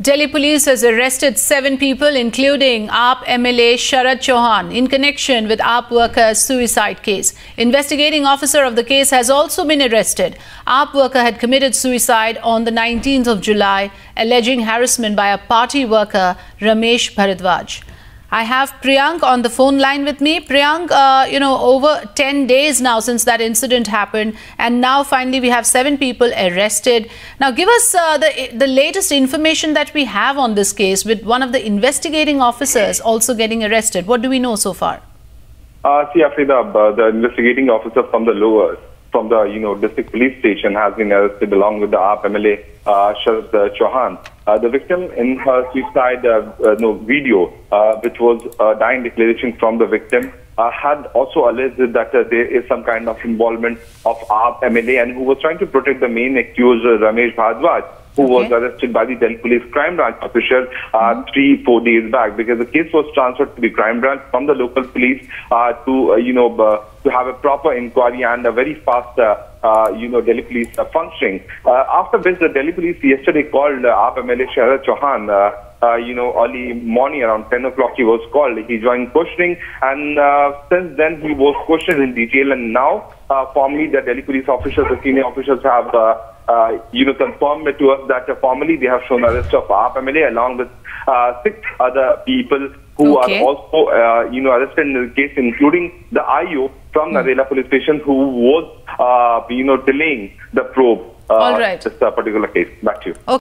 Delhi police has arrested seven people, including AAP MLA Sharad Chauhan, in connection with AAP worker's suicide case. Investigating officer of the case has also been arrested. AAP worker had committed suicide on the 19th of July, alleging harassment by a party worker, Ramesh Bharadwaj. I have Priyank on the phone line with me. Priyank, uh, you know, over 10 days now since that incident happened, and now finally we have seven people arrested. Now, give us uh, the, the latest information that we have on this case with one of the investigating officers also getting arrested. What do we know so far? Uh, see, Afrida, uh, the investigating officer from the lower, from the you know district police station has been arrested along with the AAP MLA uh, Sharad uh, Chauhan. Uh, the victim in her suicide uh, uh, no, video, uh, which was a dying declaration from the victim, had also alleged that there is some kind of involvement of AAP MLA and who was trying to protect the main accused, uh, Ramesh Bharadwaj, who okay. was arrested by the Delhi Police Crime Branch official uh, mm-hmm. three, four days back because the case was transferred to the crime branch from the local police uh, to, uh, you know, to have a proper inquiry and a very fast uh, you know, Delhi police uh, functioning. Uh, after which the Delhi police yesterday called uh, AAP MLA Sharad Chauhan, uh, uh, you know, early morning around 10 o'clock he was called. He joined questioning and uh, since then he was questioned in detail and now uh, formally the Delhi police officials, the senior officials have, uh, you know, confirmed to us that uh, formally they have shown arrest of AAP MLA along with uh, six other people who okay. are also, uh, you know, arrested in the case, including the IO from mm. Narela police station who was, uh, you know, delaying the probe uh, All right. this uh, particular case. Back to you. Okay.